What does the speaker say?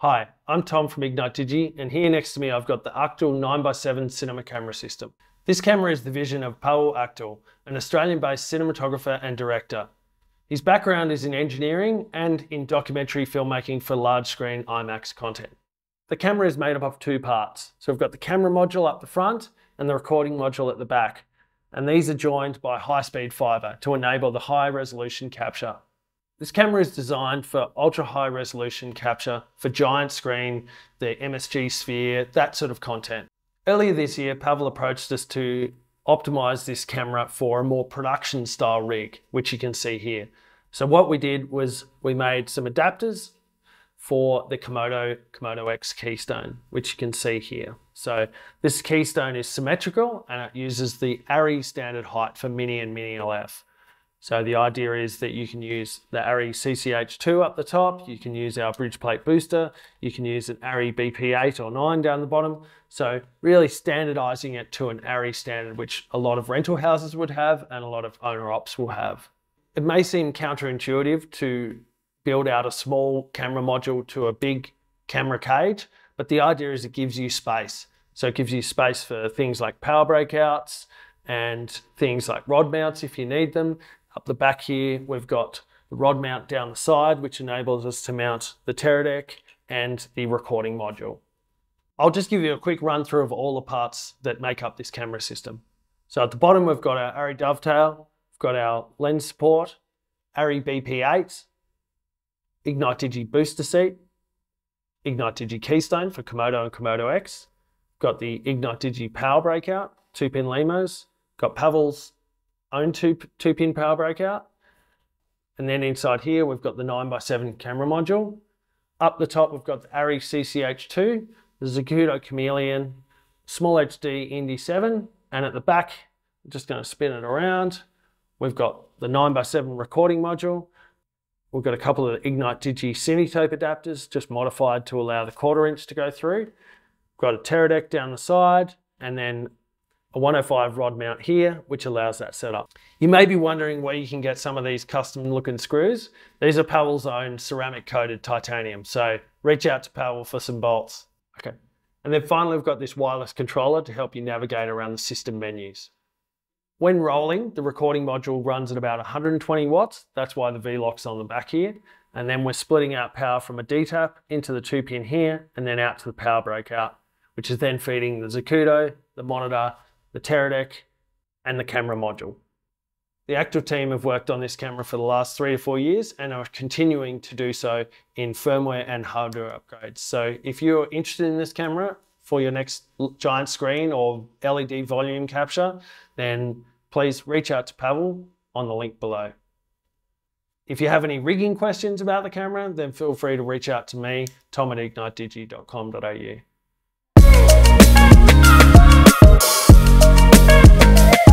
Hi, I'm Tom from Ignite Digi, and here next to me I've got the Achtel 9x7 cinema camera system. This camera is the vision of Pawel Achtel, an Australian-based cinematographer and director. His background is in engineering and in documentary filmmaking for large-screen IMAX content. The camera is made up of two parts. So we've got the camera module up the front and the recording module at the back. And these are joined by high-speed fiber to enable the high-resolution capture this camera is designed for ultra high resolution capture for giant screen, the MSG sphere, that sort of content. Earlier this year, Pawel approached us to optimize this camera for a more production style rig, which you can see here. So what we did was we made some adapters for the Komodo Komodo X keystone, which you can see here. So this keystone is symmetrical and it uses the ARRI standard height for Mini and Mini LF. So the idea is that you can use the ARRI CCH2 up the top, you can use our bridge plate booster, you can use an ARRI BP8 or 9 down the bottom. So really standardizing it to an ARRI standard, which a lot of rental houses would have and a lot of owner ops will have. It may seem counterintuitive to build out a small camera module to a big camera cage, but the idea is it gives you space. So it gives you space for things like power breakouts and things like rod mounts if you need them. Up the back here, we've got the rod mount down the side, which enables us to mount the Teradek and the recording module. I'll just give you a quick run through of all the parts that make up this camera system. So at the bottom, we've got our ARRI dovetail, we've got our lens support, ARRI BP8, Ignite Digi booster seat, Ignite Digi keystone for Komodo and Komodo X, got the Ignite Digi power breakout, two pin LEMOs, got Pawel's own two, two pin power breakout. And then inside here, we've got the 9x7 camera module. Up the top, we've got the ARRI CCH2, the Zacuto Chameleon, Small HD Indie 7. And at the back, I'm just going to spin it around. We've got the 9x7 recording module. We've got a couple of Ignite Digi Cinetope adapters, just modified to allow the quarter inch to go through. Got a Teradek down the side, and then a 105 rod mount here, which allows that setup. You may be wondering where you can get some of these custom looking screws. These are Pawel's own ceramic coated titanium. So reach out to Pawel for some bolts. Okay. And then finally, we've got this wireless controller to help you navigate around the system menus. When rolling, the recording module runs at about 120 watts. That's why the V-lock's on the back here. And then we're splitting out power from a D-tap into the two pin here and then out to the power breakout, which is then feeding the Zacuto, the monitor, the Teradek, and the camera module. The Achtel team have worked on this camera for the last three to four years and are continuing to do so in firmware and hardware upgrades. So if you're interested in this camera for your next giant screen or LED volume capture, then please reach out to Pawel on the link below. If you have any rigging questions about the camera, then feel free to reach out to me, tom at ignitedigi.com.au. Thank you.